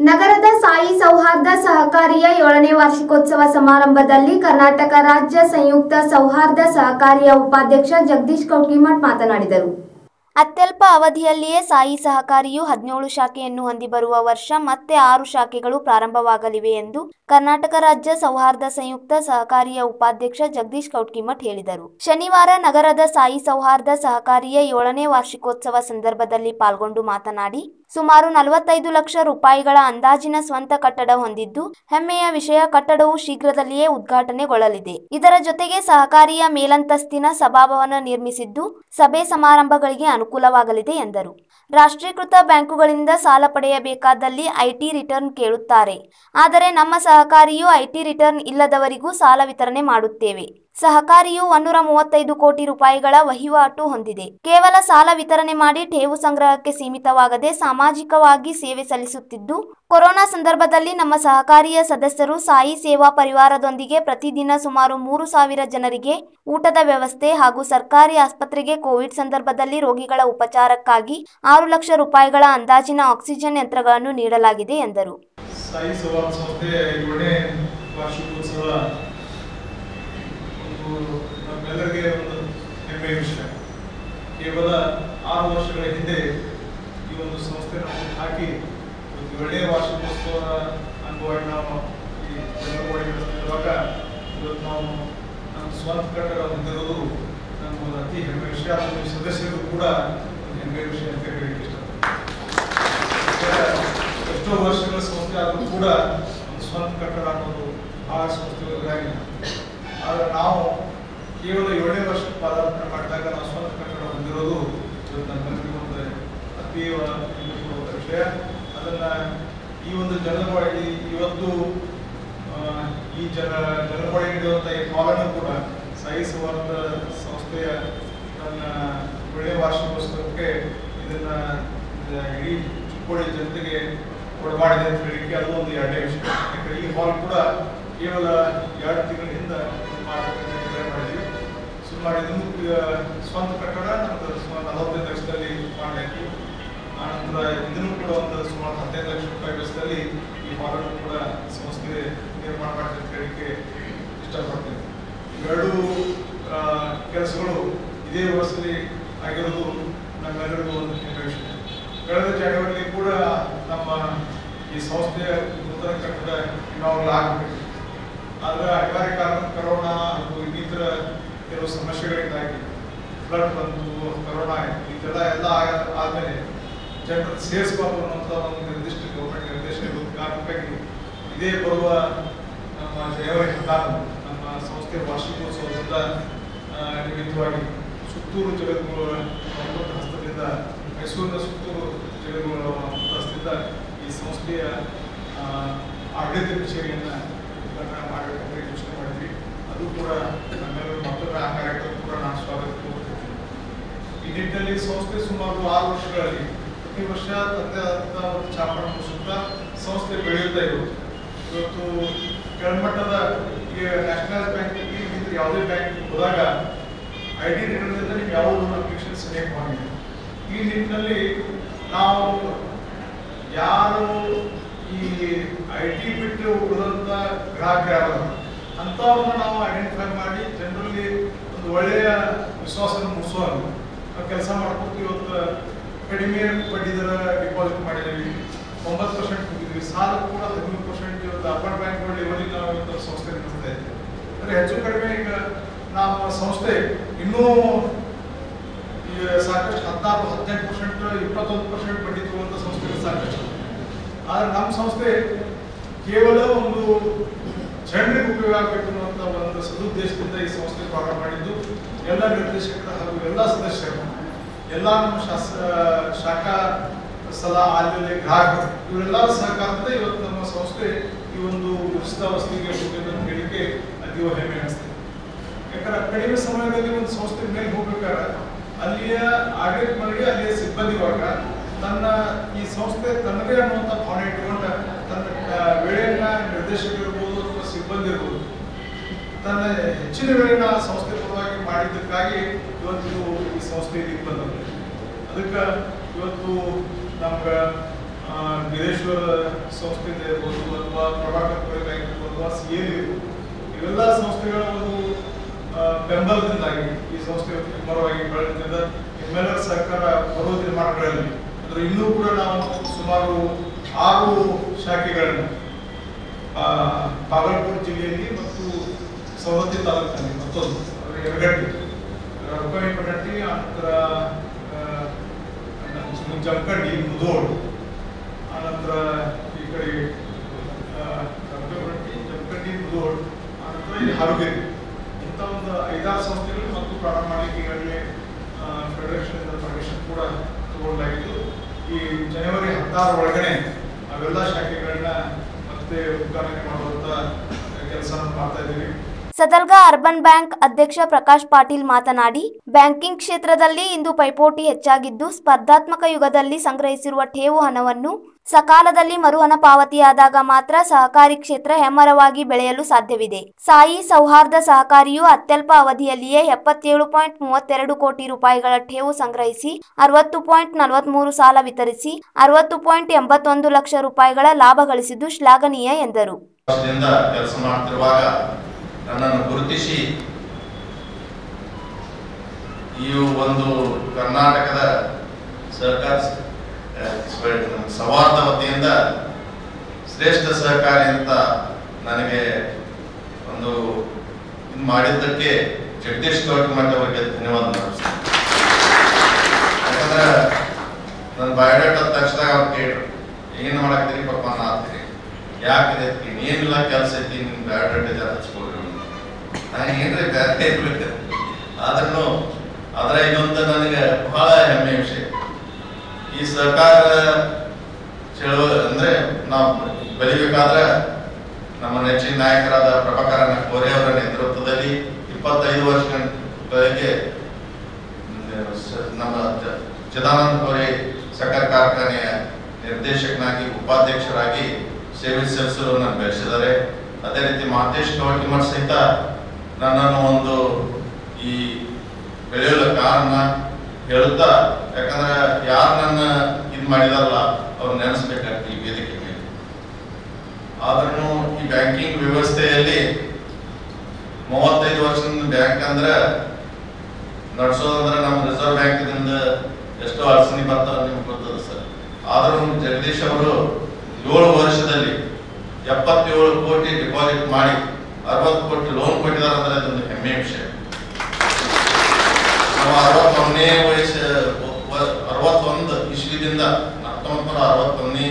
ನಗರದ ಸಾಯಿ ಸೌಹಾರ್ದ ಸಹಕಾರಿಯ ಏಳನೇ ವಾರ್ಷಿಕೋತ್ಸವ ಸಮಾರಂಭದಲ್ಲಿ ಕರ್ನಾಟಕ ರಾಜ್ಯ ಸಂಯುಕ್ತ ಸೌಹಾರ್ದ ಸಹಕಾರಿಯ ಉಪಾಧ್ಯಕ್ಷ ಜಗದೀಶ್ ಕೌಟ್ಗಿಮಠ್ ಮಾತನಾಡಿದರು. ಅತ್ಯಲ್ಪ ಅವಧಿಯಲ್ಲಿಯೇ ಸಾಯಿ ಸಹಕಾರಿಯು ಹದಿನೇಳು ಶಾಖೆಯನ್ನು ಹೊಂದಿ ಬರುವ ವರ್ಷ ಮತ್ತೆ ಆರು ಶಾಖೆಗಳು ಪ್ರಾರಂಭವಾಗಲಿವೆ ಎಂದು ಕರ್ನಾಟಕ ರಾಜ್ಯ ಸೌಹಾರ್ದ ಸಂಯುಕ್ತ ಸಹಕಾರಿಯ ಉಪಾಧ್ಯಕ್ಷ ಜಗದೀಶ್ ಕೌಟ್ಕಿಮಠ್ ಹೇಳಿದರು. ಶನಿವಾರ ನಗರದ ಸಾಯಿ ಸೌಹಾರ್ದ ಸಹಕಾರಿಯ ಏಳನೇ ವಾರ್ಷಿಕೋತ್ಸವ ಸಂದರ್ಭದಲ್ಲಿ ಪಾಲ್ಗೊಂಡು ಮಾತನಾಡಿ ಸುಮಾರು ನಲವತ್ತೈದು ಲಕ್ಷ ರೂಪಾಯಿಗಳ ಅಂದಾಜಿನ ಸ್ವಂತ ಕಟ್ಟಡ ಹೊಂದಿದ್ದು, ಹೆಮ್ಮೆಯ ವಿಷಯ ಕಟ್ಟಡವು ಶೀಘ್ರದಲ್ಲಿಯೇ ಉದ್ಘಾಟನೆಗೊಳ್ಳಲಿದೆ. ಇದರ ಜೊತೆಗೆ ಸಹಕಾರಿಯ ಮೇಲಂತಸ್ತಿನ ಸಭಾಭವನ ನಿರ್ಮಿಸಿದ್ದು, ಸಭೆ ಸಮಾರಂಭಗಳಿಗೆ ಅನುಕೂಲವಾಗಲಿದೆ ಎಂದರು. ರಾಷ್ಟ್ರೀಕೃತ ಬ್ಯಾಂಕುಗಳಿಂದ ಸಾಲ ಪಡೆಯಬೇಕಾದಲ್ಲಿ ಐಟಿ ರಿಟರ್ನ್ ಕೇಳುತ್ತಾರೆ. ಆದರೆ ನಮ್ಮ ಸಹಕಾರಿಯು ಐಟಿ ರಿಟರ್ನ್ ಇಲ್ಲದವರಿಗೂ ಸಾಲ ವಿತರಣೆ ಮಾಡುತ್ತೇವೆ. ಸಹಕಾರಿಯು ಒಂದೂರ ಮೂವತ್ತೈದು ಕೋಟಿ ರೂಪಾಯಿಗಳ ವಹಿವಾಟು ಹೊಂದಿದೆ. ಕೇವಲ ಸಾಲ ವಿತರಣೆ ಮಾಡಿ ಠೇವು ಸಂಗ್ರಹಕ್ಕೆ ಸೀಮಿತವಾಗದೆ ಸಾಮಾಜಿಕವಾಗಿ ಸೇವೆ ಸಲ್ಲಿಸುತ್ತಿದ್ದು, ಕೊರೋನಾ ಸಂದರ್ಭದಲ್ಲಿ ನಮ್ಮ ಸಹಕಾರಿಯ ಸದಸ್ಯರು ಸಾಯಿ ಸೇವಾ ಪರಿವಾರದೊಂದಿಗೆ ಪ್ರತಿದಿನ ಸುಮಾರು ಮೂರು ಸಾವಿರ ಜನರಿಗೆ ಊಟದ ವ್ಯವಸ್ಥೆ ಹಾಗೂ ಸರ್ಕಾರಿ ಆಸ್ಪತ್ರೆಗೆ ಕೋವಿಡ್ ಸಂದರ್ಭದಲ್ಲಿ ರೋಗಿಗಳ ಉಪಚಾರಕ್ಕಾಗಿ ಆರು ಲಕ್ಷ ರೂಪಾಯಿಗಳ ಅಂದಾಜಿನ ಆಕ್ಸಿಜನ್ ಯಂತ್ರಗಳನ್ನು ನೀಡಲಾಗಿದೆ ಎಂದರು. ಒಂದು ನಮ್ಮೆಲ್ಲರಿಗೆ ಒಂದು ಹೆಮ್ಮೆಯ ವಿಷಯ. ಕೇವಲ ಆರು ವರ್ಷಗಳ ಹಿಂದೆ ಈ ಒಂದು ಸಂಸ್ಥೆನ ಹಾಕಿ ಒಂದು ಒಳ್ಳೆಯ ವಾರ್ಷಿಕೋತ್ಸವ ಅಂಗವಾಗಿ ನಾವು ಈ ನಡೆಸ್ತಿರುವಾಗ ಇವತ್ತು ನಾವು ನಮ್ಮ ಸ್ವಂತ ಕಟ್ಟಡ ಹೊಂದಿರೋದು ನಮ್ಮ ಅತಿ ಹೆಮ್ಮೆ ವಿಷಯ. ನಮ್ಮ ಸದಸ್ಯರು ಕೂಡ ಒಂದು ಹೆಮ್ಮೆಯ ವಿಷಯ ಅಂತ ಹೇಳಲಿಕ್ಕೆ ಇಷ್ಟಪಡ್ತೀನಿ. ಎಷ್ಟೋ ವರ್ಷಗಳ ಸಂಸ್ಥೆ ಆದರೂ ಕೂಡ ಒಂದು ಸ್ವಂತ ಕಟ್ಟಡ ಅನ್ನೋದು ಭಾಳ ಸಂಸ್ಥೆಗಳಿಗಾಗಿಲ್ಲ ಆದರೆ ನಾವು ಕೇವಲ ಏಳನೇ ವರ್ಷ ಪಾದಾರ್ಪಣೆ ಮಾಡಿದಾಗ ನಾವು ಸ್ವಂತ ಕಟ್ಟಡ ಹೊಂದಿರೋದು ಇವತ್ತು ನಮ್ಮೆಲ್ಲರಿಗೂ ಒಂದು ಅತೀವ ಕೊಡುವಂಥ ವಿಷಯ. ಅದನ್ನ ಈ ಒಂದು ಜನರೊಳಗೆ ಇವತ್ತು ಈ ಜನ ಜನರೊಳಗೆ ನೀಡುವಂಥ ಈ ಕಾಲನ್ನು ಕೂಡ ಸಂವಾದ ಸಂಸ್ಥೆಯ ತನ್ನ ಬೆಳೆ ವಾರ್ಷಿಕೋತ್ಸವಕ್ಕೆ ಇದನ್ನ ಇಡೀ ಚಿಕ್ಕೋಡಿ ಜನತೆಗೆ ಕೊಡಬಾರದೆ ಅಂತ ಹೇಳಿಕ್ಕೆ ಅದು ಒಂದು ಎರಡನೇ ವಿಷಯ. ಯಾಕಂದ್ರೆ ಈ ಹಾಲ್ ಕೂಡ ಕೇವಲ ಎರಡು ತಿಂಗಳ ಮಾಡಿದ್ವಿ ಸುಮಾರು ಇದನ್ನು ಸ್ವಂತ ಕಟ್ಟಡ ನಮ್ದು ಸುಮಾರು ನಲವತ್ತೈದು ಲಕ್ಷದಲ್ಲಿ ಮಾಡಲಿಕ್ಕೆ ಆನಂತರ ಇದನ್ನು ಕೂಡ ಒಂದು ಸುಮಾರು ಹದಿನೈದು ಲಕ್ಷ ರೂಪಾಯಿ ವೆಚ್ಚದಲ್ಲಿ ಈ ಮಾರಾಟ ಕೂಡ ಸಂಸ್ಥೆ ನಿರ್ಮಾಣ ಮಾಡಿದೆ ಅಂತ ಹೇಳಿಕೆ ಇಷ್ಟಪಡ್ತೇನೆ ಆ, ಕೆಲಸಗಳು ಇದೇ ವರ್ಷದಲ್ಲಿ ಆಗಿರೋದು ನಮ್ಮೆಲ್ಲರಿಗೂ ಒಂದು ಹೆಮ್ಮೆ ವಿಷಯ ಕಳೆದ ಜಾಗದಲ್ಲಿ ಕೂಡ ನಮ್ಮ ಈ ಸಂಸ್ಥೆಯ ನೂತನ ಕಟ್ಟಡ ಇನ್ನಾಗಲೂ ಆಗಬೇಕು. ಆದರೆ ಅನಿವಾರ್ಯ ಕಾರಣ ಕರೋನಾ ಸಮಸ್ಯೆಗಳಿಂದಾಗಿ ಫ್ಲಡ್ ಬಂತು ಕರೋನಾ ಇದೆಲ್ಲ ಎಲ್ಲ ಆದ್ಮೇಲೆ ಜನರು ಸೇರಿಸಬಾರ್ದು ಅನ್ನೋಂಥ ಒಂದು ನಿರ್ದಿಷ್ಟ ಗೌರ್ಮೆಂಟ್ ನಿರ್ದೇಶನ ಇರೋದು ಕಾರಣಕ್ಕಾಗಿ ಇದೇ ಬರುವ ನಮ್ಮ ಜನವರಿ ಹದಿನಾರು ನಮ್ಮ ಸಂಸ್ಥೆ ವಾರ್ಷಿಕೋತ್ಸವದಿಂದ ನಿಮಿತ್ತವಾಗಿ ಸುತ್ತೂರು ಜಗದ್ಗುರು ಹಸ್ತದಿಂದ, ಮೈಸೂರಿನ ಸುತ್ತೂರು ಜಗದ್ಗುರು ಹಸ್ತದಿಂದ ಈ ಸಂಸ್ಥೆಯ ಆಡಳಿತ ಕಚೇರಿಯನ್ನು ಉದ್ಘಾಟನೆ ಮಾಡಬೇಕಂತ ಯೋಚನೆ ಮಾಡಿದ್ವಿ. ಅದು ಕೂಡ ನಮ್ಮೆಲ್ಲರೂ ಕಾರ್ಯಕ್ರಮ ಕೂಡ ನಾನು ಸ್ವಾಗತ ಈ ನಿಟ್ಟಿನಲ್ಲಿ ಸಂಸ್ಥೆ ಸುಮಾರು ಆರು ವರ್ಷಗಳಲ್ಲಿ ಪ್ರತಿ ವರ್ಷ ಆದಂಥ ಒಂದು ಮುಗಿಸುತ್ತಾ ಸಂಸ್ಥೆ ಬೆಳೆಯುತ್ತಾ ಇರುತ್ತೆ ಇವತ್ತು ಕೆಳಮಟ್ಟದ ನ್ಯಾಷನಲ್ ಬ್ಯಾಂಕ್ ಯಾವುದೇ ಬ್ಯಾಂಕ್ ಹೋದಾಗ ಐ ಡಿ ನೀಡೋದ್ರಿಂದ ನೀವು ಯಾವ ಅಪ್ಲಿಕೇಶನ್ ಸೆಲೆಕ್ಟ್ ಮಾಡಿಲ್ಲ ಈ ನಿಟ್ಟಿನಲ್ಲಿ ನಾವು ಯಾರು ಈ ಐ ಟಿ ಬಿಟ್ಟು ಉಳಿದಂಥ ಗ್ರಾಹಕರು ಯಾರು ಅಂಥವ್ರನ್ನ ನಾವು ಐಡೆಂಟಿಫೈ ಮಾಡಿ, ಜನರಲ್ಲಿ ಒಂದು ಒಳ್ಳೆಯ ವಿಶ್ವಾಸನ ನಾವು ಕೆಲಸ ಮಾಡ್ಕೊಟ್ಟು ಇವತ್ತು ಕಡಿಮೆ ಬಡ್ಡಿ ದರ ಡಿಪಾಸಿಟ್ ಮಾಡಿದ್ದೀವಿ. ಒಂಬತ್ತು ಪರ್ಸೆಂಟ್ ಹೋಗಿದ್ವಿ ಸಾಲ ಕೂಡ ಹದಿಮೂರು ಪರ್ಸೆಂಟ್ ಇವತ್ತು ಅರ್ಬನ್ ಬ್ಯಾಂಕ್ ಲೆವೆಲಿಗೆ ನಾವು ಇವತ್ತು ಸಂಸ್ಥೆ ನಡೆಸ್ತಾ ಇದ್ದೀವಿ. ಅಂದರೆ ಹೆಚ್ಚು ಕಡಿಮೆ ಈಗ ನಮ್ಮ ಸಂಸ್ಥೆ ಇನ್ನೂ ಈಗ ಸಾಕಷ್ಟು ಹದಿನಾರು, ಹದಿನೆಂಟು ಪರ್ಸೆಂಟ್ ಇಪ್ಪತ್ತೊಂದು ಪರ್ಸೆಂಟ್ ಬಡ್ಡಿ ತಗೊಳ್ಳುವಂಥ ಸಂಸ್ಥೆಗಳು ಸಾಕಷ್ಟು. ಆದರೆ ನಮ್ಮ ಸಂಸ್ಥೆ ಕೇವಲ ಒಂದು ಜನರಿಗೆ ಉಪಯೋಗ ಆಗಬೇಕು ಅನ್ನುವಂಥ ಒಂದು ಸದುದ್ದೇಶದಿಂದ ಈ ಸಂಸ್ಥೆ ಪ್ರಾರಂಭ ಮಾಡಿದ್ದು. ಎಲ್ಲ ನಿರ್ದೇಶಕರ ಹಾಗೂ ಎಲ್ಲ ಸದಸ್ಯರು, ಎಲ್ಲ ನಮ್ಮ ಶಾಸ ಶಾಖಾ ಸಲಹಾ ಆಲ್ಯ ಗ್ರಾಹಕರು, ಇವರೆಲ್ಲರ ಸಹಕಾರದಿಂದ ಇವತ್ತು ನಮ್ಮ ಸಂಸ್ಥೆ ಈ ಒಂದು ವಸತಿಗೆ ಹೋಗಿದೆ ಅಂತ ಹೇಳಿಕೆ ಅತೀವ ಹೆಮ್ಮೆ ಅನಿಸ್ತದೆ. ಯಾಕಂದ್ರೆ ಕಡಿಮೆ ಸಮಯದಲ್ಲಿ ಒಂದು ಸಂಸ್ಥೆ ಮೇಲೆ ಹೋಗ್ಬೇಕಾದ್ರೆ ಅಲ್ಲಿಯ ಆಡಳಿತ ಮನೆಗೆ ಅಲ್ಲಿಯ ಸಿಬ್ಬಂದಿ ವರ್ಗ ತನ್ನ ಈ ಸಂಸ್ಥೆ ತನ್ನದೇ ಅನ್ನುವಂಥ ಭಾವನೆ ಇಟ್ಟುಕೊಂಡ ತನ್ನ ವೇಳೆಯನ್ನ ನಿರ್ದೇಶಕರಿರ್ಬೋದು ಸಿಬ್ಬಂದಿ ತನ್ನ ಹೆಚ್ಚಿನ ಆ ಸಂಸ್ಥೆ ಪರವಾಗಿ ಮಾಡಿದ್ದಕ್ಕಾಗಿ ಇವತ್ತು ಈ ಸಂಸ್ಥೆ ಇದಕ್ಕೆ ಬಂದಿದೆ ಅದಕ್ಕೆ ಇವತ್ತು ನಮ್ಗ ಬೀರೇಶ್ವರ ಸಂಸ್ಥೆಯಿಂದ ಇರ್ಬೋದು ಅಥವಾ ಪ್ರಭಾಕರ್ ಆಗಿರ್ಬೋದು ಅಥವಾ ಸಿ ಇರ್ಬೋದು, ಇವೆಲ್ಲ ಸಂಸ್ಥೆಗಳ ಒಂದು ಬೆಂಬಲದಿಂದಾಗಿ ಈ ಸಂಸ್ಥೆ ಪರವಾಗಿ ಬೆಳೆದಿದ್ದ ನಿಮ್ಮೆಲ್ಲರ ಸರ್ಕಾರ ಬರುವ ನಿರ್ಮಾಣಗಳಲ್ಲಿ ಅಂದ್ರೆ ಇನ್ನೂ ಕೂಡ ನಾವು ಸುಮಾರು ಆರು ಶಾಖೆಗಳನ್ನು ಬಾಗಲಕೋಟೆ ಜಿಲ್ಲೆಯಲ್ಲಿ ಮತ್ತು ಸವದತ್ತಿ ತಾಲೂಕಿನಲ್ಲಿ ಮತ್ತೊಂದು ಎರಡು ಯರಗಟ್ಟಿ ಪಟ್ಟಿ ಪಟ್ಟಟ್ಟಿ ಅನಂತರ ಆ, ಜಮಖಂಡಿ ಮುದೋಡ್ ಆನಂತರ ಈ ಕಡೆ ರೊಕ್ಕಮಿ ಜಮಖಂಡಿ ಮುದೋಡ್ ಆನಂತರ ಇಲ್ಲಿ ಹರಗೇರಿ. ಇಂಥ ಒಂದು ಐದಾರು ಸಂಸ್ಥೆಗಳು ಮತ್ತು ಪ್ರಾರಂಭ ಮಾಡಲಿಕ್ಕೆ ಈಗಾಗಲೇ ಫೆಡರೇಷನ್ ಪರ್ಮಿಷನ್ ಕೂಡ ತಗೊಂಡಾಗಿದ್ದು ಈ ಜನವರಿ ಹತ್ತಾರು ಒಳಗಡೆ ಅವೆಲ್ಲ ಶಾಖೆಗಳನ್ನ ಸದಲ್ಗಾ ಅರ್ಬನ್ ಬ್ಯಾಂಕ್ ಅಧ್ಯಕ್ಷ ಪ್ರಕಾಶ್ ಪಾಟೀಲ್ ಮಾತನಾಡಿ, ಬ್ಯಾಂಕಿಂಗ್ ಕ್ಷೇತ್ರದಲ್ಲಿ ಇಂದು ಪೈಪೋಟಿ ಹೆಚ್ಚಾಗಿದ್ದು, ಸ್ಪರ್ಧಾತ್ಮಕ ಯುಗದಲ್ಲಿ ಸಂಗ್ರಹಿಸಿರುವ ಠೇವು ಹಣವನ್ನು ಸಕಾಲದಲ್ಲಿ ಮರುಹಣ ಪಾವತಿಯಾದಾಗ ಮಾತ್ರ ಸಹಕಾರಿ ಕ್ಷೇತ್ರ ಹೆಮ್ಮರವಾಗಿ ಬೆಳೆಯಲು ಸಾಧ್ಯವಿದೆ. ಸಾಯಿ ಸೌಹಾರ್ದ ಸಹಕಾರಿಯು ಅತ್ಯಲ್ಪ ಅವಧಿಯಲ್ಲಿಯೇ ಎಪ್ಪತ್ತೇಳು ಪಾಯಿಂಟ್ ಮೂವತ್ತೆರಡು ಕೋಟಿ ರೂಪಾಯಿಗಳ ಠೇವು ಸಂಗ್ರಹಿಸಿ, ಅರವತ್ತು ಪಾಯಿಂಟ್ ಸಾಲ ವಿತರಿಸಿ, ಅರವತ್ತು ಪಾಯಿಂಟ್ ಎಂಬತ್ತೊಂದು ಲಕ್ಷ ರೂಪಾಯಿಗಳ ಲಾಭ ಗಳಿಸಿದ್ದು ಶ್ಲಾಘನೀಯ ಎಂದರು. ಈ ಒಂದು ಕರ್ನಾಟಕದ ಸರ್ಕಾರ ಸವಾರ್ದ ವತಿಯಿಂದ ಶ್ರೇಷ್ಠ ಸಹಕಾರಿ ಅಂತ ನನಗೆ ಒಂದು ಇದು ಮಾಡಿದ್ದಕ್ಕೆ ಜಗದೀಶ್ ಗೌರ್ಮೆಂಟ್ ಅವರಿಗೆ ಧನ್ಯವಾದ ಮಾಡಿಸ್ತೀನಿ ಯಾಕಂದ್ರೆ ನನ್ನ ಬಯೋಡೇಟ್ ತಕ್ಷಣ ಅವ್ರು ಕೇಳಿ ಏನು ಮಾಡಾಕ್ತೀರಿ ಪಾಪ? ಅಂತೀನಿ ಯಾಕೆ ಇದಕ್ಕೆ ಏನಿಲ್ಲ, ಕೆಲಸ ಐತಿ ನಿಮ್ ಬಯೋಡೇಟ್ ಇದೆ ಹಚ್ಕೊಳ್ರಿ ನಾನು ಏನ್ರಿ, ಬೇರೆ ಆದ್ರೂ ಅದರ ಇದೊಂದು ನನಗೆ ಬಹಳ ಹೆಮ್ಮೆಯ ವಿಷಯ. ಈ ಸರ್ಕಾರ ಚಳುವ ಅಂದ್ರೆ ನಾವು ಬೆಳಿಬೇಕಾದ್ರೆ ನಮ್ಮ ನೆಚ್ಚಿನ ನಾಯಕರಾದ ಪ್ರಭಾಕರ ಕೋರೆ ಅವರ ನೇತೃತ್ವದಲ್ಲಿ ಇಪ್ಪತ್ತೈದು ವರ್ಷಗಳಿಗೆ ನಮ್ಮ ಚಿದಾನಂದ ಕೋರೆ ಸಕ್ಕರೆ ಕಾರ್ಖಾನೆಯ ನಿರ್ದೇಶಕನಾಗಿ, ಉಪಾಧ್ಯಕ್ಷರಾಗಿ ಸೇವೆ ಸಲ್ಲಿಸಲು ನನ್ನ ಬೆಳೆಸಿದ್ದಾರೆ ಅದೇ ರೀತಿ ಮಹತೇಶ್ ಗೌಟಿಮಠ್ ಸಹಿತ ನನ್ನನ್ನು ಒಂದು ಈ ಬೆಳೆಯಲು ಕಾರಣ ಹೇಳುತ್ತಾ ಯಾಕಂದ್ರೆ ಯಾರು ನನ್ನ ಇದು ಮಾಡಿದಾರಲ್ಲ, ಅವ್ರು ನೆನೆಸ್ಬೇಕಾಗ್ತಿ ಈ ವೇದಿಕೆ ಮೇಲೆ. ಆದ್ರೂ ಈ ಬ್ಯಾಂಕಿಂಗ್ ವ್ಯವಸ್ಥೆಯಲ್ಲಿ ಮೂವತ್ತೈದು ವರ್ಷದಿಂದ ಬ್ಯಾಂಕ್ ಅಂದ್ರೆ ನಡ್ಸೋದಂದ್ರೆ ನಮ್ಮ ರಿಸರ್ವ್ ಬ್ಯಾಂಕ್ದಿಂದ ಎಷ್ಟೋ ಅಡಚಣೆ ಬರ್ತಾವ ನಿಮ್ಗೆ ಗೊತ್ತದ ಸರ್. ಆದ್ರೂ ಜಗದೀಶ್ ಅವರು ಏಳು ವರ್ಷದಲ್ಲಿ ಎಪ್ಪತ್ತೇಳು ಕೋಟಿ ಡಿಪಾಸಿಟ್ ಮಾಡಿ, ಅರವತ್ತು ಕೋಟಿ ಲೋನ್ ಕೊಟ್ಟಿದ್ದಾರೆ ಅಂದ್ರೆ ಅದೊಂದು ಹೆಮ್ಮೆ ವಿಷಯ. ನಾವು ಅರವತ್ತೊಂದನೇ ವಯಸ್ಸ ಅರವತ್ತೊಂದು ಇಸ್ವಿದಿಂದ ಹತ್ತೊಂಬತ್ತು ನೂರ ಅರವತ್ತೊಂದನೇ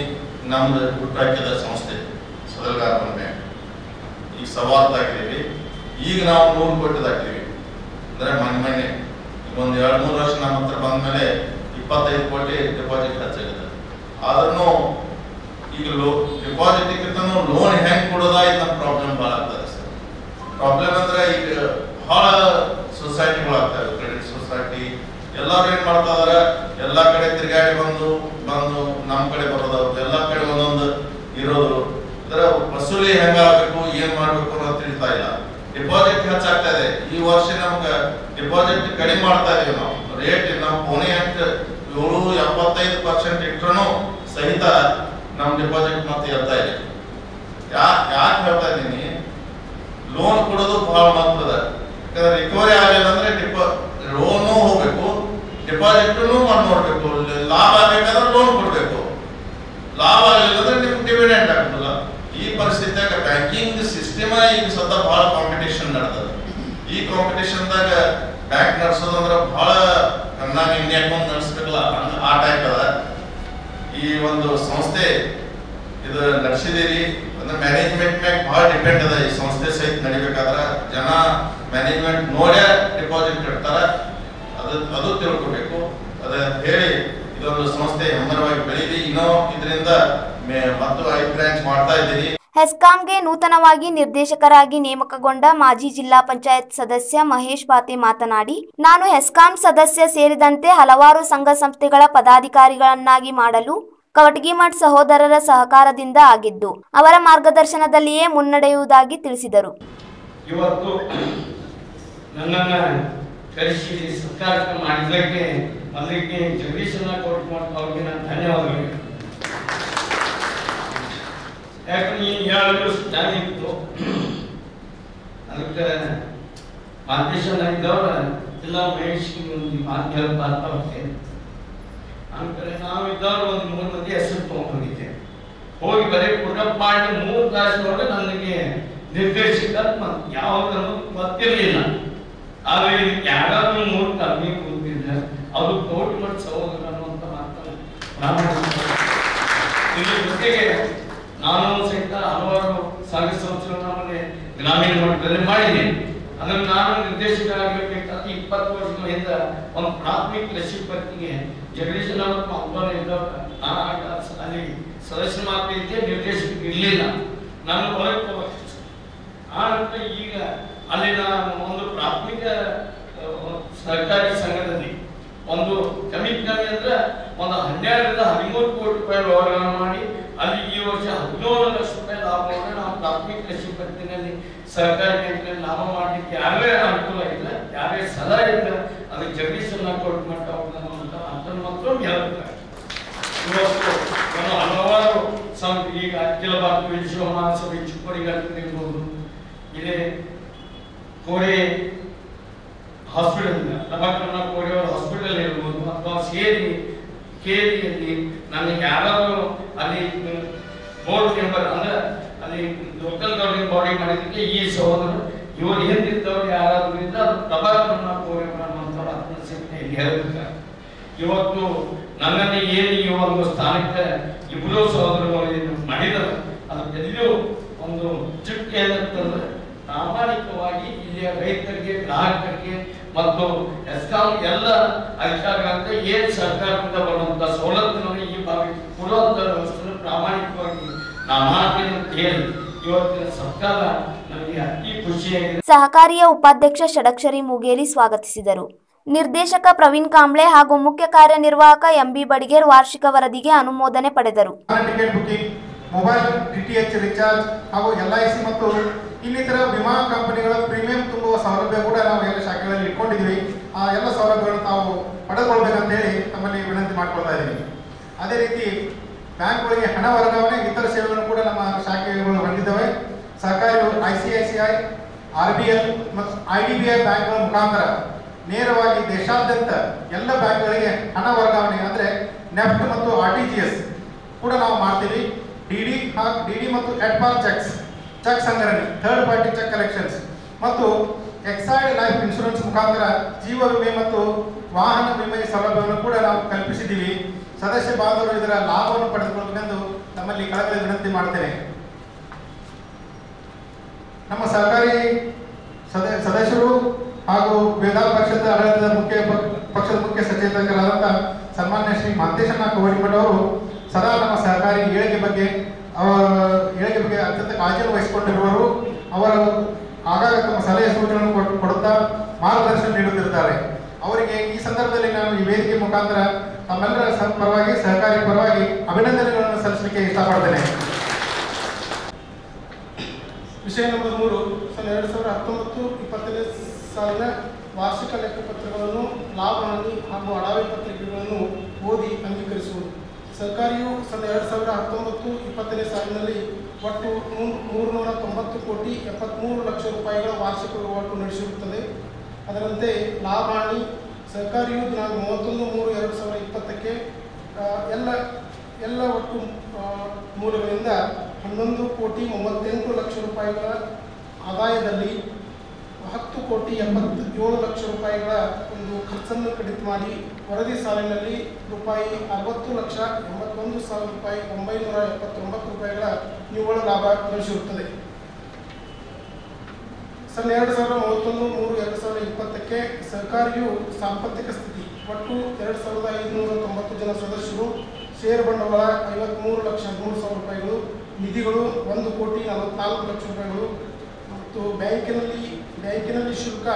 ನಮ್ದು ಹುಟ್ಟಾಕಿದ ಸಂಸ್ಥೆ ಸದಲ್ಗಾರ ಬ್ಯಾಂಕ್ ಈಗ ಸವಾಲ್ದಾಗಿದ್ದೀವಿ. ಈಗ ನಾವು ನೂರು ಕೋಟಿ ದಾಟಿದೀವಿ ಅಂದ್ರೆ ಮೊನ್ನೆ ಮೊನ್ನೆ ಒಂದು ಎರಡು ಮೂರು ವರ್ಷ ನಮ್ಮ ಹತ್ರ ಬಂದ್ಮೇಲೆ ಇಪ್ಪತ್ತೈದು ಕೋಟಿ ಡೆಪಾಸಿಟ್ ಹೆಚ್ಚಾಗಿದೆ ಆದ್ರೂ ಈಗ ಲೋ ಡೆಪಾಸಿಟ್ ಲೋನ್ ಹೆಂಗ್ ಕೊಡೋದಾಯ್ತು ನಮ್ಮ ಪ್ರಾಬ್ಲಮ್ ಭಾಳ ಆಗ್ತದೆ ಸರ್. ಪ್ರಾಬ್ಲಮ್ ಅಂದ್ರೆ ಈಗ ಬಹಳ ಸೊಸೈಟಿಗಳಾಗ್ತವೆ ಕ್ರೆಡಿಟ್ ಸೊಸೈಟಿ ಎಲ್ಲರೂ ಏನ್ ಮಾಡ್ತಾ ಇದಾರೆ ಎಲ್ಲಾ ಕಡೆ ತಿರುಗಾಡಿ ಬಂದು ಬಂದು ನಮ್ಮ ಕಡೆ ಬರೋದು. ಎಲ್ಲಾ ಕಡೆ ಒಂದೊಂದು ಇರೋದು. ಅಂದ್ರೆ ವಸೂಲಿ ಹೆಂಗಾಗಬೇಕು ಏನ್ ಮಾಡ್ಬೇಕು ಅನ್ನೋದು ತಿಳಿತಾ ಇಲ್ಲ. ಡಿಪಾಸಿಟ್ ಹೆಚ್ಚಾಗ್ತಾ ಇದೆ. ಈ ವರ್ಷ ನಮ್ಗೆ ಡಿಪಾಸಿಟ್ ಕಡಿಮೆ ಮಾಡ್ತಾ ಇದೀವಿ ನಾವು. ರೇಟ್ ನಾವು ಕೋಣೆ ಅಂತ ಏಳು ಎಪ್ಪತ್ತೈದು ಪರ್ಸೆಂಟ್ ಇಟ್ರು ಸಹಿತ ನಮ್ ಡಿಪಾಸಿಟ್ ಮತ್ತೆ ಹೇಳ್ತಾ ಇದೆ. ಯಾಕೆ ಹೇಳ್ತಾ ಇದ್ದೀನಿ? ಲೋನ್ ಕೊಡೋದು ಬಹಳ ಮಹತ್ವದ. ರಿಕವರಿ ಆಗಲಿಲ್ಲ ಅಂದ್ರೆ ಡಿಪಾ ಲೋನು ಹೋಗ್ಬೇಕು ಡಿಪಾಸಿಟ್ನು ಮಾಡಿ ನೋಡ್ಬೇಕು ಲಾಭ ಆಗಬೇಕಾದ್ರೆ ಲೋನ್ ಕೊಡಬೇಕು. ಲಾಭ ಆಗಲಿಲ್ಲ ಅಂದ್ರೆ ನಿಮ್ಗೆ ಡಿವಿಡೆಂಟ್ ಆಗ್ತದ ಈ ಪರಿಸ್ಥಿತಿಯಾಗ ಬ್ಯಾಂಕಿಂಗ್ ಸಿಸ್ಟಮ ಈಗ ಸದಾ ಬಹಳ ಕಾಂಪಿಟೇಷನ್ ನಡೆದದ. ಈ ಕಾಂಪಿಟೇಷನ್ದಾಗ ಬ್ಯಾಂಕ್ ನಡೆಸೋದಂದ್ರೆ ಬಹಳ ಕಣ್ಣಾಗ ಎಣ್ಣೆ ಹಾಕೊಂಡ್ ನಡೆಸ್ಬೇಕಲ್ಲ. ಹಂಗ ಆ ಟೈಪ್ ಅದ. ಈ ಒಂದು ಸಂಸ್ಥೆ ಇದು ನಡೆಸಿದಿರಿ. ಅಂದ್ರೆ ಮ್ಯಾನೇಜ್ಮೆಂಟ್ ಮ್ಯಾಗ ಬಹಳ ಡಿಪೆಂಡ್ ಅದ. ಈ ಸಂಸ್ಥೆ ಸಹಿತ ನಡಿಬೇಕಾದ್ರ ಜನ ಮ್ಯಾನೇಜ್ಮೆಂಟ್ ನೋಡೇ ಡಿಪಾಸಿಟ್ ಇಡ್ತಾರ. ಅದು ಅದು ತಿಳ್ಕೊಬೇಕು. ಅದ ಹೇಳಿ ಇದೊಂದು ಸಂಸ್ಥೆ ಹೆಮ್ಮರವಾಗಿ ಬೆಳೀಲಿ. ಇನ್ನೂ ಇದರಿಂದ ಮತ್ತು ಐದು ಬ್ರಾಂಚ್ ಮಾಡ್ತಾ ಇದ್ದೀರಿ ಹೆಸ್ಕಾಂಗೆ ನೂತನವಾಗಿ ನಿರ್ದೇಶಕರಾಗಿ ನೇಮಕಗೊಂಡ ಮಾಜಿ ಜಿಲ್ಲಾ ಪಂಚಾಯತ್ ಸದಸ್ಯ ಮಹೇಶ್ ಪಾತೆ ಮಾತನಾಡಿ ನಾನು ಹೆಸ್ಕಾಂ ಸದಸ್ಯ ಸೇರಿದಂತೆ ಹಲವಾರು ಸಂಘ ಸಂಸ್ಥೆಗಳ ಪದಾಧಿಕಾರಿಗಳನ್ನಾಗಿ ಮಾಡಲು ಕವಟಗಿಮಠ್ ಸಹೋದರರ ಸಹಕಾರದಿಂದ ಆಗಿದ್ದು ಅವರ ಮಾರ್ಗದರ್ಶನದಲ್ಲಿಯೇ ಮುನ್ನಡೆಯುವುದಾಗಿ ತಿಳಿಸಿದರು. ಇವತ್ತು ನನ್ನನ್ನು ಕರೆಸಿ ಸತ್ಕಾರ ಮಾಡಿದ್ದಕ್ಕೆ ಅದಕ್ಕೆ ಜಗದೀಶನ ಕೋಟ್ ಅವ್ರಿಗೆ ನಾನು ಧನ್ಯವಾದಗಳು. ಯಾಕಂದ್ರೆ ಈ ಎರಡು ದಿವಸ ಇತ್ತು. ಅದಕ್ಕೆ ಮಾದೇಶನ ಇದ್ದವ್ರ ಎಲ್ಲ ಮಹೇಶ್ ಒಂದು ಮಾತು ಹೇಳಕ್ ಬರ್ತಾ ಹೋಗ್ತೇನೆ ಆಮೇಲೆ ನಾವು ಇದ್ದವ್ರು ಒಂದು ಮೂರು ಮಂದಿ ಹೆಸರು ತಗೊಂಡ್ಬಂದಿದ್ದೆ. ಹೋಗಿ ಬರೀ ಪುಟಪ್ ಮಾಡಿ ಮೂರು ತಾಸಿನೊಳಗೆ ನನಗೆ ನಿರ್ದೇಶಕ ಯಾವುದನ್ನು ಗೊತ್ತಿರಲಿಲ್ಲ. ಆದ್ರೆ ಯಾರಾದ್ರೂ ಮೂರು ಕಮ್ಮಿ ಕೂತಿದ್ರೆ ಅದು ಕೋಟಿ ಮಟ್ಟ ಸಹೋದರ ಅನ್ನುವಂತ ಪ್ರಾಮಾಣಿಕ ಇದ್ರ ಜೊತೆಗೆ ನಾನು ಸಹಿತ ಹಲವಾರು ಸಾಗ ಸಂಸ್ಥೆಗಳನ್ನ ಗ್ರಾಮೀಣ ಮಟ್ಟದಲ್ಲಿ ಮಾಡಿದ್ದೀನಿ ಅದನ್ನು ನಾನು ನಿರ್ದೇಶಕ ಆಗಬೇಕಾದ್ರೆ ಇಪ್ಪತ್ತು ವರ್ಷಗಳ ಹಿಂದೆ ಒಂದು ಪ್ರಾಥಮಿಕ ಕೃಷಿ ಪತ್ನಿಗೆ ಜಗದೀಶನ್ ನಾಮಪ್ಪ ಮಕ್ಕಳು ಇದ್ದವಾಗ ನಾನು ಅಲ್ಲಿ ಸದಸ್ಯ ಮಾತ್ರ ನಿರ್ದೇಶಕ ಇರಲಿಲ್ಲ. ನಾನು ಹೊರಗೆ ಹೋಗ್ಬೇಕು ಆ ನಂತರ ಈಗ ಅಲ್ಲಿನ ಒಂದು ಪ್ರಾಥಮಿಕ ಸರ್ಕಾರಿ ಸಂಘದಲ್ಲಿ ಒಂದು ಕಮ್ಮಿ ಕಮ್ಮಿ ಅಂದ್ರೆ ಒಂದು ಹನ್ನೆರಡರಿಂದ ಹದಿಮೂರು ಕೋಟಿ ರೂಪಾಯಿ ವ್ಯವಹಾರ ಮಾಡಿ, ಅಲ್ಲಿ ಈ ವರ್ಷ ಹದಿನೇಳು ಲಕ್ಷ ರೂಪಾಯಿ ಲಾಭವನ್ನು ನಾವು ಪ್ರಾಥಮಿಕ ಕೃಷಿ ಪತ್ತಿನಲ್ಲಿ ಸರ್ಕಾರಿ ಬ್ಯಾಂಕ್ನಲ್ಲಿ ಲಾಭ ಮಾಡಲಿಕ್ಕೆ ಯಾರೇ ಅನುಕೂಲ ಇಲ್ಲ, ಯಾರೇ ಸಲಹೆ ಇಲ್ಲ, ಅದು ಜಗದೀಶನ್ನ ಕೊಟ್ಟು ಮಟ್ಟ ಅದನ್ನು ಮಾತ್ರ ಹೇಳ್ತಾರೆ ಹಲವಾರು ಈಗ ಅಖಿಲ ಭಾರತ ವಿಶ್ವ ಮಹಾಸಭೆ ಚಿಕ್ಕೋಡಿಗಾರ್ತಿರ್ಬೋದು ಇರ್ಬೋದು ಇದೇ. ಕೋರೆ ಹಾಸ್ಪಿಟಲ್ ಪ್ರಭಾಕರನ ಕೋರೆ ಹಾಸ್ಪಿಟಲ್ ಇರ್ಬೋದು, ಅಥವಾ ಸೇರಿ, ಕೇರಿಯಲ್ಲಿ ನನಗೆ ಯಾರಾದರೂ ಅಲ್ಲಿ ಬೋರ್ಡ್ ಮೆಂಬರ್ ಅಂದ್ರೆ ಅಲ್ಲಿ ಲೋಕಲ್ ಗೌರ್ಮೆಂಟ್ ಬಾಡಿ ಮಾಡಿದಕ್ಕೆ ಈ ಸಹೋದರು ಇವರು ಹಿಂದಿದ್ದವ್ರು ಯಾರಾದರೂ ಇದ್ದ ಅದು ಹೇಳ್ತಾರೆ ಇವತ್ತು ನನ್ನಲ್ಲಿ ಏನು ಈ ಒಂದು ಸ್ಥಾನಕ್ಕೆ ಇಬ್ಬರು ಸಹೋದರರು ಮಾಡಿದರು, ಅದು ಎಲ್ಲಿಯೂ ಒಂದು ಚುಕ್ಕೆ ಏನಂತಂದ್ರೆ ಪ್ರಾಮಾಣಿಕವಾಗಿ ಇಲ್ಲಿಯ ರೈತರಿಗೆ ಗ್ರಾಹಕರಿಗೆ ಮತ್ತು ಎಸ್ಕಾಂ ಎಲ್ಲ ಅಧಿಕಾರಿಗಳಂತೆ ಏನ್ ಸರ್ಕಾರದಿಂದ ಬರುವಂತ ಸವಲತ್ತುಗಳನ್ನು ಈ ಭಾಗಕ್ಕೆ ಕೊಡುವಂತ ವ್ಯವಸ್ಥೆ ಪ್ರಾಮಾಣಿಕವಾಗಿ ನಾ ಮಾಡ್ತೇನೆ ಅಂತ ಹೇಳಿ ಇವತ್ತಿನ ಸರ್ಕಾರ ನನಗೆ ಅತಿ ಖುಷಿಯಾಗಿದೆ. ಸಹಕಾರಿಯ ಉಪಾಧ್ಯಕ್ಷ ಷಡಕ್ಷರಿ ಮುಗೇರಿ ಸ್ವಾಗತಿಸಿದರು. ನಿರ್ದೇಶಕ ಪ್ರವೀಣ್ ಕಾಂಬ್ಳೆ ಹಾಗೂ ಮುಖ್ಯ ಕಾರ್ಯನಿರ್ವಾಹಕ ಎಂಬಿ ಬಡಿಗೇರ್ ವಾರ್ಷಿಕ ವರದಿಗೆ ಅನುಮೋದನೆ ಪಡೆದರು. Ticket booking mobile DTH recharge ಹಾಗೂ ಎಲ್ ಐ ಸಿ ಮತ್ತು ಇನ್ನಿತರ ವಿಮಾ ಕಂಪನಿಗಳ ಪ್ರೀಮಿಯಂ ತುಂಬುವ ಸೌಲಭ್ಯ ಕೂಡ ನಾವು ಎಲ್ಲ ಶಾಖೆಗಳಲ್ಲಿ ಇಟ್ಕೊಂಡಿದ್ದೀವಿ. ಆ ಎಲ್ಲ ಸೌಲಭ್ಯಗಳನ್ನು ತಾವು ಪಡೆದುಕೊಳ್ಬೇಕಂತ ಹೇಳಿ ತಮ್ಮಲ್ಲಿ ವಿನಂತಿ ಮಾಡ್ಕೊಳ್ತಾ ಇದ್ದೀವಿ. ಅದೇ ರೀತಿ ಬ್ಯಾಂಕ್ಗಳಿಗೆ ಹಣ ವರ್ಗಾವಣೆ, ಇತರ ಸೇವೆಗಳನ್ನು ಕೂಡ ನಮ್ಮ ಶಾಖೆಗಳು ಹೊಂದಿದ್ದಾವೆ. ಸರ್ಕಾರಿಗಳು I C I C I, R B L ಮತ್ತು ಐ ಡಿ ಬಿ ಐ ಬ್ಯಾಂಕ್ಗಳ ಮುಖಾಂತರ ನೇರವಾಗಿ ದೇಶಾದ್ಯಂತ ಎಲ್ಲ ಬ್ಯಾಂಕ್ಗಳಿಗೆ ಹಣ ವರ್ಗಾವಣೆ ಅಂದರೆ ನೆಫ್ಟ್ ಮತ್ತು ಆರ್ ಟಿ ಜಿ ಎಸ್ ಕೂಡ ನಾವು ಮಾಡ್ತೀವಿ. ಡಿ ಡಿ ಡಿ ಡಿ ಮತ್ತು ಅಡ್ವಾನ್ಸ್ ಚೆಕ್ಸ್. ಚೆಕ್ ಸಂಗ್ರಹಣೆ ಥರ್ಡ್ ಪಾರ್ಟಿ ಚೆಕ್ ಕಲೆಕ್ಷನ್ಸ್ ಮತ್ತು ಎಕ್ಸೈಡ್ ಲೈಫ್ ಇನ್ಶೂರೆನ್ಸ್ ಮುಖಾಂತರ ಜೀವ ವಿಮೆ ಮತ್ತು ವಾಹನ ವಿಮೆ ಸೌಲಭ್ಯವನ್ನು ಕೂಡ ನಾವು ಕಲ್ಪಿಸಿದ್ದೀವಿ. ಸದಸ್ಯ ಬಾಂಧವರು ಇದರ ಲಾಭವನ್ನು ಪಡೆದುಕೊಳ್ಳಬೇಕೆಂದು ನಮ್ಮಲ್ಲಿ ಕಳಕಳಿ ವಿನಂತಿ ಮಾಡ್ತೇನೆ. ನಮ್ಮ ಸರ್ಕಾರಿ ಸದ, ಸದಸ್ಯರು ಹಾಗೂ ವೇದಾ ಪರಿಷತ್ ಆಡಳಿತದ ಮುಖ್ಯ ಪಕ್ಷದ ಮುಖ್ಯ ಸಚೇತಕರಾದಂಥ ಸನ್ಮಾನ್ಯ ಶ್ರೀ ಮಾಂತೇಶಣ್ಣ ಕೋಡಿಮಠ ಅವರು ಸದಾ ನಮ್ಮ ಸಹಕಾರಿ ಏಳಿಗೆ ಬಗ್ಗೆ ಏಳಿಗೆ ಬಗ್ಗೆ ಅತ್ಯಂತ ಕಾಳಜಿಯನ್ನು ವಹಿಸಿಕೊಂಡಿರುವವರು ಅವರ ಆಗಾಗ ತಮ್ಮ ಸಲಹೆ ಸೂಚನೆಗಳನ್ನು ಕೊಡುತ್ತಾ ಮಾರ್ಗದರ್ಶನ ನೀಡುತ್ತಿರುತ್ತಾರೆ. ಅವರಿಗೆ ಈ ಸಂದರ್ಭದಲ್ಲಿ ನಾನು ಈ ವೇದಿಕೆ ಮುಖಾಂತರ ತಮ್ಮೆಲ್ಲರ ಪರವಾಗಿ, ಸಹಕಾರಿ ಪರವಾಗಿ ಅಭಿನಂದನೆಗಳನ್ನು ಸಲ್ಲಿಸಲಿಕ್ಕೆ ಇಷ್ಟಪಡ್ತೇನೆ. ವಿಷಯ ನಂಬರ್ ಮೂರು ಸನ್ ಎರಡು ಸಾವಿರದ ಹತ್ತೊಂಬತ್ತು, ಇಪ್ಪತ್ತನೇ ಸಾಲಿನ ವಾರ್ಷಿಕ ಲೆಕ್ಕಪತ್ರಗಳನ್ನು ಲಾಭ ಹಾಗೂ ಅಡಾವೆ ಪತ್ರಿಕೆಗಳನ್ನು ಓದಿ ಅಂಗೀಕರಿಸುವುದು. ಸರ್ಕಾರಿಯು ಸನ್ ಎರಡು ಸಾವಿರದ ಹತ್ತೊಂಬತ್ತು ಇಪ್ಪತ್ತನೇ ಸಾಲಿನಲ್ಲಿ ಒಟ್ಟು ಮೂರು ಮೂರುನೂರ ತೊಂಬತ್ತು ಕೋಟಿ ಎಪ್ಪತ್ತ್ಮೂರು ಲಕ್ಷ ರೂಪಾಯಿಗಳ ವಾರ್ಷಿಕ ವಹಿವಾಟು ನಡೆಸಿರುತ್ತದೆ. ಅದರಂತೆ ಲಾಭಾಣಿ ಸರ್ಕಾರಿಯು ದಿನಾಂಕ ಮೂವತ್ತೊಂದು, ಮೂರು, ಎರಡು ಸಾವಿರದ ಇಪ್ಪತ್ತಕ್ಕೆ ಎಲ್ಲ ಎಲ್ಲ ಒಟ್ಟು ಮೂಲಗಳಿಂದ ಹನ್ನೊಂದು ಕೋಟಿ ಮೂವತ್ತೆಂಟು ಲಕ್ಷ ರೂಪಾಯಿಗಳ ಆದಾಯದಲ್ಲಿ ಕೋಟಿ ಎಂಬತ್ತೇಳು ಲಕ್ಷ ರೂಪಾಯಿಗಳ ಒಂದು ಖರ್ಚನ್ನು ಕಡಿತ ಮಾಡಿ ವರದಿ ಸಾಲಿನಲ್ಲಿ ರೂಪಾಯಿ ಅರವತ್ತು ಲಕ್ಷ ಎಂಬತ್ತೊಂದು ಸಾವಿರ ರೂಪಾಯಿ ಒಂಬೈನೂರ ಎಪ್ಪತ್ತೊಂಬತ್ತು ರೂಪಾಯಿಗಳ ನಿವ್ವಳ ಲಾಭ ಗಳಿಸಿರುತ್ತದೆ ಸನ್ ಎರಡು ಸಾವಿರದ ಮೂವತ್ತೊಂದು, ಮೂರು ಎರಡು ಸಾವಿರದ ಇಪ್ಪತ್ತಕ್ಕೆ ಸರ್ಕಾರಿಯು ಸಾಂಪತ್ತಿಕ ಸ್ಥಿತಿ. ಒಟ್ಟು ಎರಡು ಸಾವಿರದ ಐದುನೂರ ತೊಂಬತ್ತು ಜನ ಸದಸ್ಯರು, ಷೇರು ಬಂಡವಾಳ ಐವತ್ತ್ಮೂರು ಲಕ್ಷ ಮೂರು ಸಾವಿರ ರೂಪಾಯಿಗಳು, ನಿಧಿಗಳು ಒಂದು ಕೋಟಿ ನಲವತ್ನಾಲ್ಕು ಲಕ್ಷ ರೂಪಾಯಿಗಳು. ಮತ್ತು ಬ್ಯಾಂಕಿನಲ್ಲಿ ಬ್ಯಾಂಕಿನಲ್ಲಿ ಶುಲ್ಕ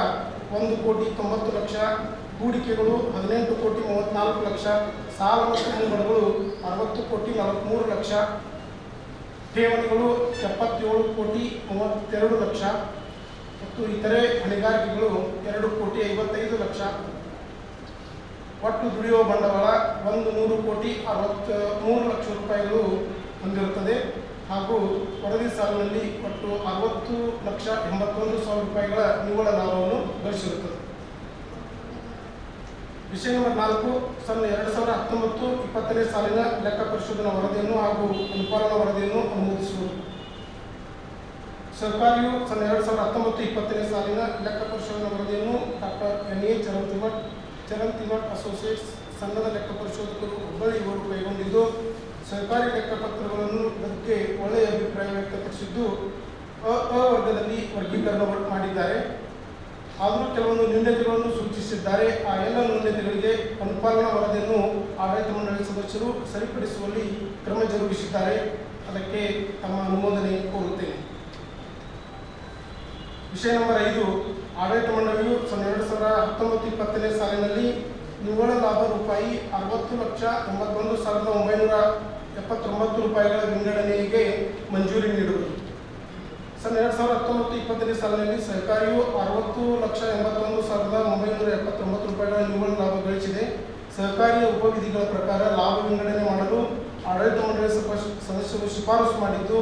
ಒಂದು ಕೋಟಿ ತೊಂಬತ್ತು ಲಕ್ಷ, ಹೂಡಿಕೆಗಳು ಹದಿನೆಂಟು ಕೋಟಿ ಮೂವತ್ತ್ನಾಲ್ಕು ಲಕ್ಷ, ಸಾಲ ಮತ್ತು ಅರವತ್ತು ಕೋಟಿ ನಲವತ್ತ್ಮೂರು ಲಕ್ಷ, ಠೇವಣಿಗಳು ಎಪ್ಪತ್ತೇಳು ಕೋಟಿ ಮೂವತ್ತೆರಡು ಲಕ್ಷ ಮತ್ತು ಇತರೆ ಹೊಣೆಗಾರಿಕೆಗಳು ಎರಡು ಕೋಟಿ ಐವತ್ತೈದು ಲಕ್ಷ. ಒಟ್ಟು ದುಡಿಯುವ ಬಂಡವಾಳ ಒಂದು ನೂರು ಕೋಟಿ ಅರವತ್ತ ಮೂರು ಲಕ್ಷ ರೂಪಾಯಿಗಳು ಹೊಂದಿರುತ್ತದೆ. ಹಾಗೂ ವರದಿ ಸಾಲಿನಲ್ಲಿ ಒಟ್ಟು ಅರವತ್ತು ಲಕ್ಷ ಎಂಬತ್ತೊಂದು ಸಾವಿರ ರೂಪಾಯಿಗಳ ನಿವ್ವಳ ಲಾಭವನ್ನು ಗಳಿಸಿರುತ್ತದೆ ವಿಷಯ ನಂಬರ್ ನಾಲ್ಕು ಸನ್ ಎರಡು ಸಾವಿರದ ಹತ್ತೊಂಬತ್ತು ಇಪ್ಪತ್ತನೇ ಸಾಲಿನ ಲೆಕ್ಕ ಪರಿಶೋಧನಾ ವರದಿಯನ್ನು ಹಾಗೂ ಅನುಪಾಲನಾ ವರದಿಯನ್ನು ಅನುಮೋದಿಸುವುದು. ಸರ್ಕಾರಿಯು ಸನ್ ಎರಡು ಸಾವಿರದ ಹತ್ತೊಂಬತ್ತು ಇಪ್ಪತ್ತನೇ ಸಾಲಿನ ಲೆಕ್ಕ ಪರಿಶೋಧನಾ ವರದಿಯನ್ನು doctor N A Charantimath Charantimath associates, ಸಂಘದ ಲೆಕ್ಕ ಪರಿಶೋಧಕರು ಹುಬ್ಬಳ್ಳಿ ಇವರು ಕೈಗೊಂಡಿದ್ದು ಸರ್ಕಾರಿ ಲೆಕ್ಕಪತ್ರಗಳನ್ನು ಬಗ್ಗೆ ಒಳ್ಳೆಯ ಅಭಿಪ್ರಾಯ ವ್ಯಕ್ತಪಡಿಸಿದ್ದು, ಅ ವರ್ಗದಲ್ಲಿ ವರ್ಗೀಕರಣ ಮಾಡಿದ್ದಾರೆ. ಆದರೂ ಕೆಲವೊಂದು ನ್ಯೂನತೆಗಳನ್ನು ಸೂಚಿಸಿದ್ದಾರೆ. ಆ ಎಲ್ಲ ನ್ಯೂನತೆಗಳಿಗೆ ಅನುಪಾಲನಾ ವರದಿಯನ್ನು ಆಡಳಿತ ಮಂಡಳಿ ಸದಸ್ಯರು ಸರಿಪಡಿಸುವಲ್ಲಿ ಕ್ರಮ ಜರುಗಿಸಿದ್ದಾರೆ. ಅದಕ್ಕೆ ತಮ್ಮ ಅನುಮೋದನೆ ಕೋರುತ್ತೇನೆ. ವಿಷಯ ನಂಬರ್ ಐದು, ಆಡಳಿತ ಮಂಡಳಿಯು ಸೊನ್ನೆ ಎರಡು ಸಾವಿರದ ಹತ್ತೊಂಬತ್ತು ಇಪ್ಪತ್ತನೇ ಸಾಲಿನಲ್ಲಿ ನಿವ್ವಳ ಲಾಭ ರೂಪಾಯಿ ಅರವತ್ತು ಲಕ್ಷ ಎಂಬತ್ತೊಂದು ಸಾವಿರದ ಒಂಬೈನೂರ ಎಪ್ಪತ್ತೊಂಬತ್ತು ರೂಪಾಯಿಗಳ ವಿಂಗಡಣೆಗೆ ಮಂಜೂರಿ ನೀಡುವುದು ಸನ್ ಎರಡು ಸಾವಿರದ ಹತ್ತೊಂಬತ್ತು ಇಪ್ಪತ್ತನೇ ಸಾಲಿನಲ್ಲಿ ಸರ್ಕಾರಿಯು ಅರವತ್ತು ಲಕ್ಷ ಎಂಬತ್ತೊಂದು ಸಾವಿರದ ಒಂಬೈನೂರ ಎಪ್ಪತ್ತೊಂಬತ್ತು ರೂಪಾಯಿಗಳ ನಿವ್ವಳ ಲಾಭ ಗಳಿಸಿದೆ. ಸಹಕಾರಿಯ ಉಪವಿಧಿಗಳ ಪ್ರಕಾರ ಲಾಭ ವಿಂಗಡಣೆ ಮಾಡಲು ಆಡಳಿತ ಮಂಡಳಿ ಸದಸ್ಯರು ಶಿಫಾರಸು ಮಾಡಿದ್ದು,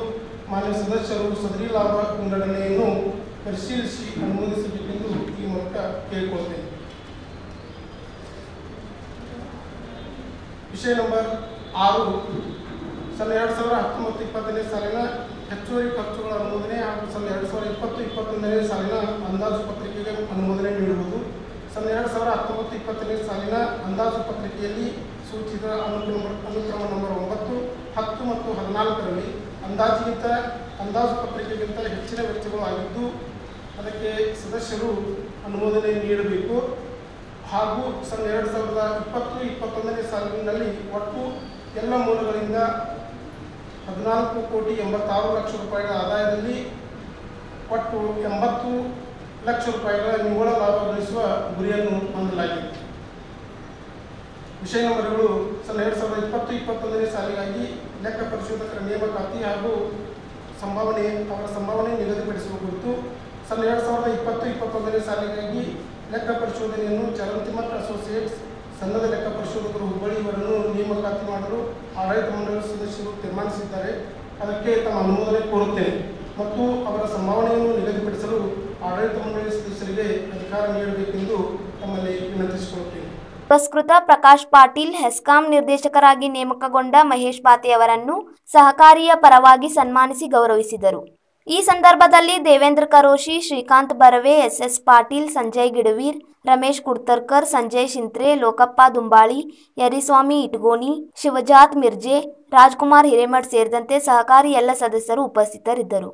ಮಾನ್ಯ ಸದಸ್ಯರು ಸದರಿ ಲಾಭ ವಿಂಗಡಣೆಯನ್ನು ಪರಿಶೀಲಿಸಿ ಅನುಮೋದಿಸಬೇಕೆಂದು ಈ ಮೂಲಕ ಕೇಳಿಕೊಳ್ತೇನೆ ವಿಷಯ ನಂಬರ್ ಆರು ಸನ್ ಎರಡು ಸಾವಿರದ ಹತ್ತೊಂಬತ್ತು ಇಪ್ಪತ್ತನೇ ಸಾಲಿನ ಹೆಚ್ಚುವರಿ ಖರ್ಚುಗಳ ಅನುಮೋದನೆ ಹಾಗೂ ಸನ್ ಎರಡು ಸಾವಿರದ ಇಪ್ಪತ್ತು ಇಪ್ಪತ್ತೊಂದನೇ ಸಾಲಿನ ಅಂದಾಜು ಪತ್ರಿಕೆಗೆ ಅನುಮೋದನೆ ನೀಡುವುದು. ಸನ್ ಎರಡು ಸಾವಿರದ ಹತ್ತೊಂಬತ್ತು ಇಪ್ಪತ್ತನೇ ಸಾಲಿನ ಅಂದಾಜು ಪತ್ರಿಕೆಯಲ್ಲಿ ಸೂಚಿತ ಅನುಕ್ರಮ ಅನುಕ್ರಮ ನಂಬರ್ ಒಂಬತ್ತು, ಹತ್ತು ಮತ್ತು ಹದಿನಾಲ್ಕರಲ್ಲಿ ಅಂದಾಜಿಗಿಂತ, ಅಂದಾಜು ಪತ್ರಿಕೆಗಿಂತ ಹೆಚ್ಚಿನ ವೆಚ್ಚಗಳು ಆಗಿದ್ದು, ಅದಕ್ಕೆ ಸದಸ್ಯರು ಅನುಮೋದನೆ ನೀಡಬೇಕು. ಹಾಗೂ ಸನ್ ಎರಡು ಸಾವಿರದ ಇಪ್ಪತ್ತು ಇಪ್ಪತ್ತೊಂದನೇ ಸಾಲಿನಲ್ಲಿ ಒಟ್ಟು ಎಲ್ಲ ಮೂಲಗಳಿಂದ ಹದಿನಾಲ್ಕು ಕೋಟಿ ಎಂಬತ್ತಾರು ಲಕ್ಷ ರೂಪಾಯಿಗಳ ಆದಾಯದಲ್ಲಿ ಒಟ್ಟು ಎಂಬತ್ತು ಲಕ್ಷ ರೂಪಾಯಿಗಳ ನಿವ್ವಳ ಲಾಭ ಗಳಿಸುವ ಗುರಿಯನ್ನು ಹೊಂದಲಾಗಿದೆ. ವಿಷಯ ನಂಬರ್ಗಳು ಸಲ ಎರಡು ಸಾವಿರದ ಇಪ್ಪತ್ತು, ಇಪ್ಪತ್ತೊಂದನೇ ಸಾಲಿಗಾಗಿ ಲೆಕ್ಕ ಪರಿಶೋಧಕರ ನೇಮಕಾತಿ ಹಾಗೂ ಸಂಭಾವನೆ, ಅವರ ಸಂಭಾವನೆ ನಿಗದಿಪಡಿಸುವ ಕುರಿತು ಸಲ ಎರಡು ಸಾವಿರದ ಇಪ್ಪತ್ತು, ಇಪ್ಪತ್ತೊಂದನೇ ಸಾಲಿಗಾಗಿ ಲೆಕ್ಕ ಪರಿಶೋಧನೆಯನ್ನು ಚರಂತಿಮಠ್ ಅಸೋಸಿಯೇಟ್ಸ್ ಸಂಘದ ಲೆಕ್ಕ ಪರಿಶೋಧಕರು ಹುಬ್ಬಳ್ಳಿ ಇವರನ್ನು ನೇಮಕಾತಿ ಮಾಡಲು ಆಡಳಿತ ಮಂಡಳಿ ಸದಸ್ಯರು ತೀರ್ಮಾನಿಸಿದ್ದಾರೆ. ಅದಕ್ಕೆ ತಮ್ಮ ಅನುಮೋದನೆ ಕೋರುತ್ತೇನೆ. ಮತ್ತು ಅವರ ಸಂಭಾವನೆಯನ್ನು ನಿಗದಿಪಡಿಸಲು ಆಡಳಿತ ಮಂಡಳಿ ಸದಸ್ಯರಿಗೆ ಅಧಿಕಾರ ನೀಡಬೇಕೆಂದು ತಮ್ಮಲ್ಲಿ ವಿನಂತಿಸಿಕೊಳ್ಳುತ್ತೇನೆ. ಪುರಸ್ಕೃತ ಪ್ರಕಾಶ್ ಪಾಟೀಲ್, ಹೆಸ್ಕಾಂ ನಿರ್ದೇಶಕರಾಗಿ ನೇಮಕಗೊಂಡ ಮಹೇಶ್ ಬಾತೆ ಅವರನ್ನು ಸಹಕಾರಿಯ ಪರವಾಗಿ ಸನ್ಮಾನಿಸಿ ಗೌರವಿಸಿದರು. ಈ ಸಂದರ್ಭದಲ್ಲಿ ದೇವೇಂದ್ರ ಕರೋಶಿ, ಶ್ರೀಕಾಂತ್ ಬರವೆ, ಎಸ್ಎಸ್ ಪಾಟೀಲ್, ಸಂಜಯ್ ಗಿಡವೀರ್, ರಮೇಶ್ ಕುಡ್ತರ್ಕರ್, ಸಂಜಯ್ ಶಿಂತ್ರೆ, ಲೋಕಪ್ಪ ದುಂಬಾಳಿ, ಯರಿಸ್ವಾಮಿ ಇಟ್ಗೋಣಿ, ಶಿವಜಾತ್ ಮಿರ್ಜೆ, ರಾಜ್ಕುಮಾರ್ ಹಿರೇಮಠ್ ಸೇರಿದಂತೆ ಸಹಕಾರಿ ಎಲ್ಲ ಸದಸ್ಯರು ಉಪಸ್ಥಿತರಿದ್ದರು.